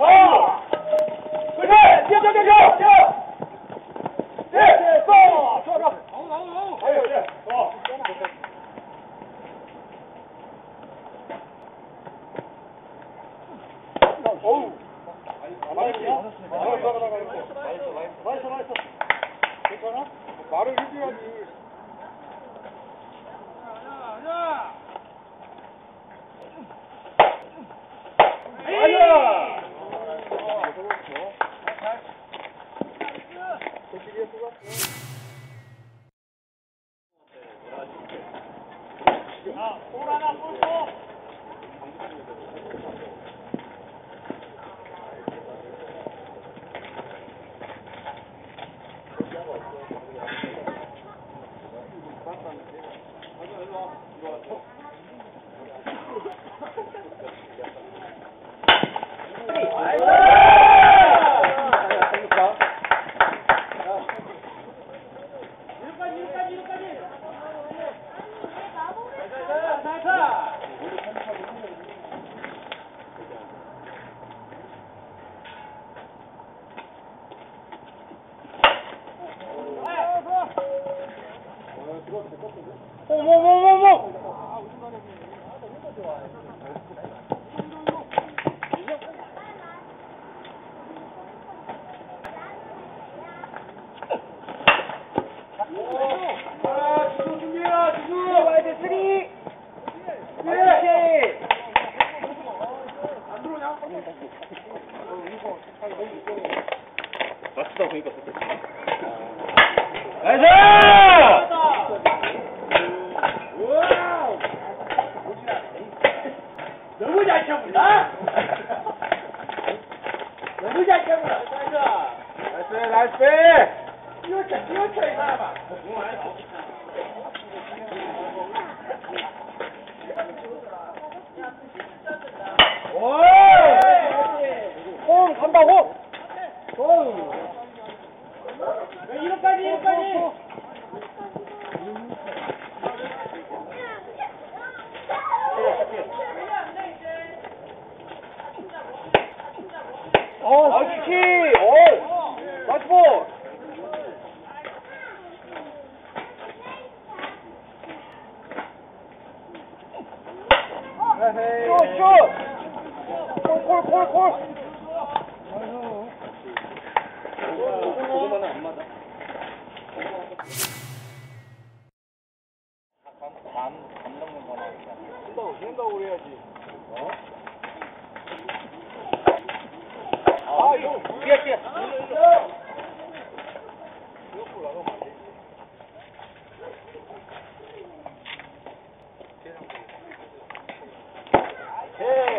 Oh! técnicos. 슛! 슛! 골, 골, 골, 그거만은 감, 감, 넘는 거나. 뛴다고, 뛴다고 그래야지. Hey.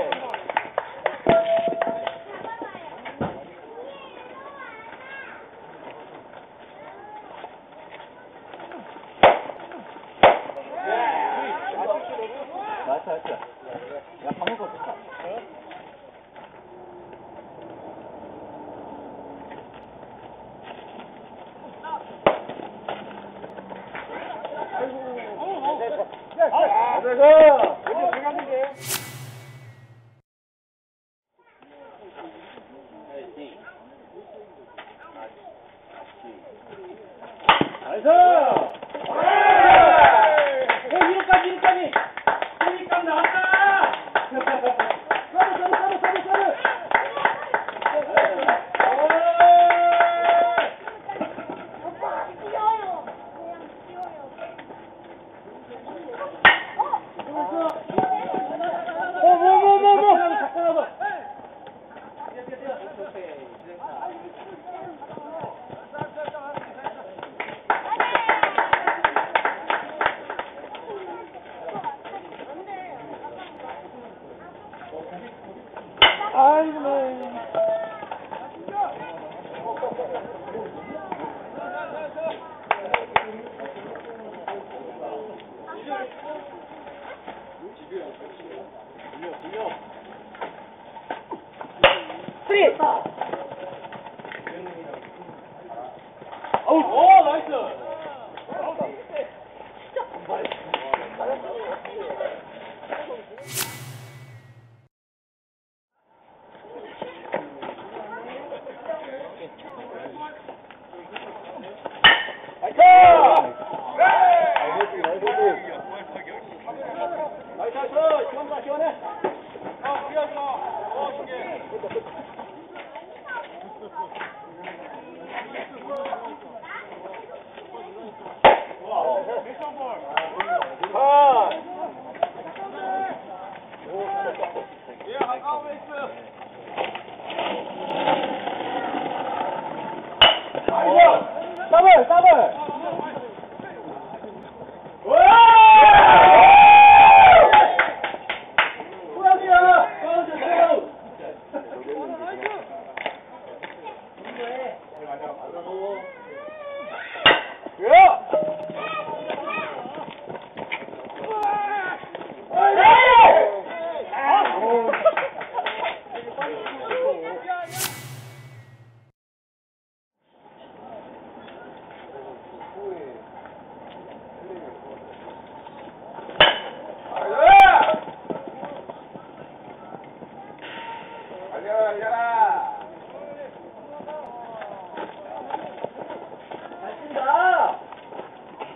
Yes, sir. 어우, 오, 나이스!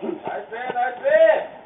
I said, I said.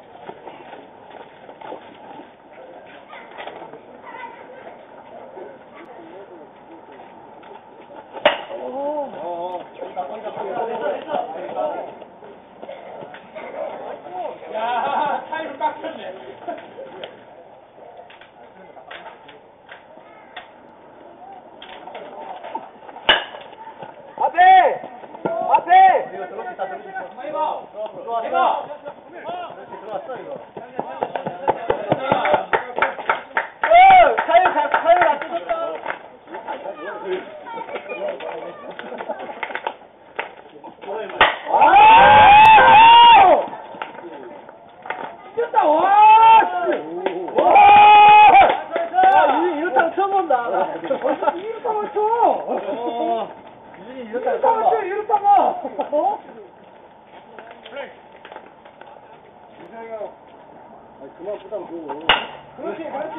아! 아, 그렇게 갈지?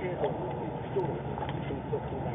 継続に努力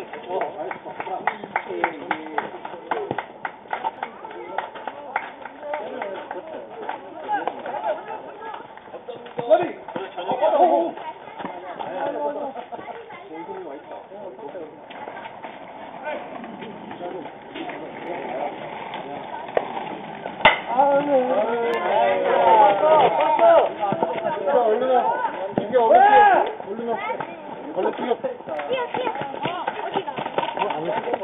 머리. Yeah.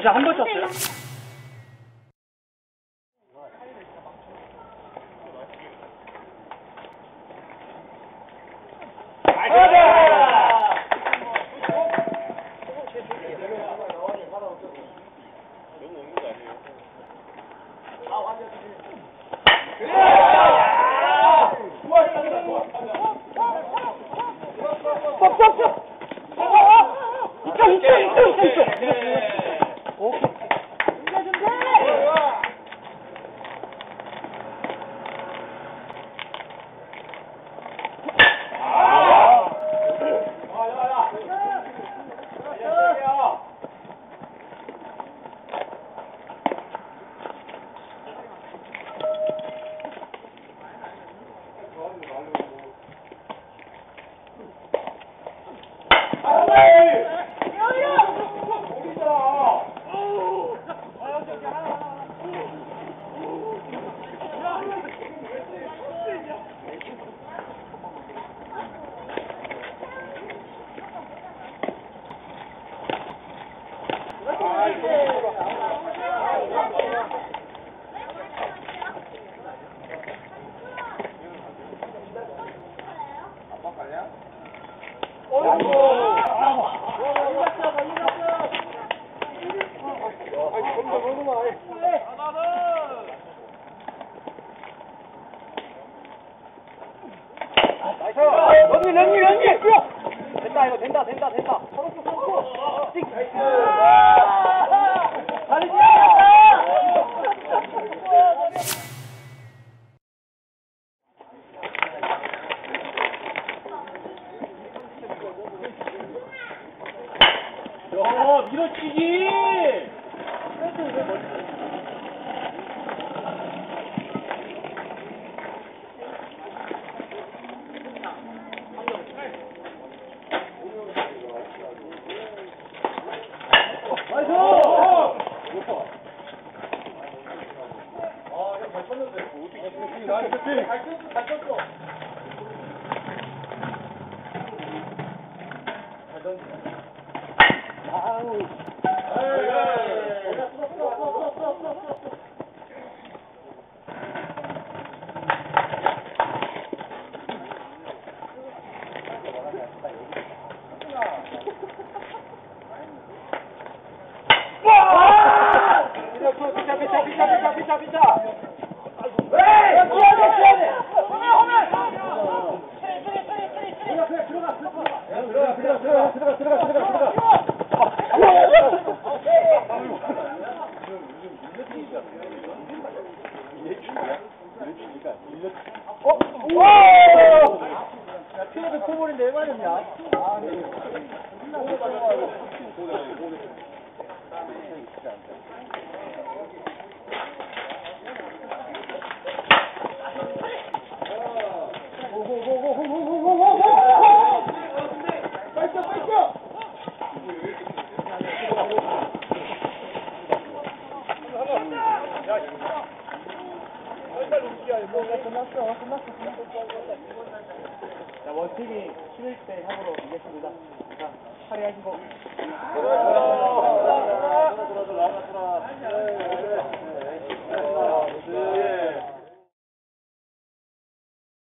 윤서이 진짜 한번 쳤어요? 있다, 있다, 있다, 있다, 있다. 오케이. 연기, 연기, 연기! 된다, 이거 된다, 된다, 된다. 서로 쭉, 서로 쭉. 찍. 다리 야, 밀어치기! 비자, 비자, 비자. Gómez.